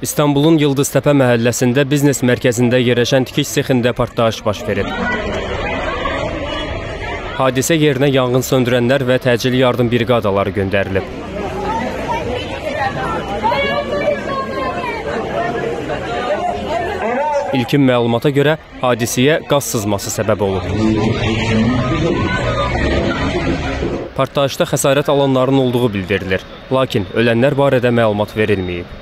İstanbulun Yıldıztəpə məhəlləsində biznes mərkəzində yerləşən tikiş sexində partlayış baş verib. Hadisə yerinə yanğın söndürənlər və təcili yardım briqadaları göndərilib. İlkin məlumata görə hadisəyə qaz sızması səbəb olub. Partlayışda xəsarət alanların olduğu bildirilir, lakin ölənlər barədə məlumat verilməyib.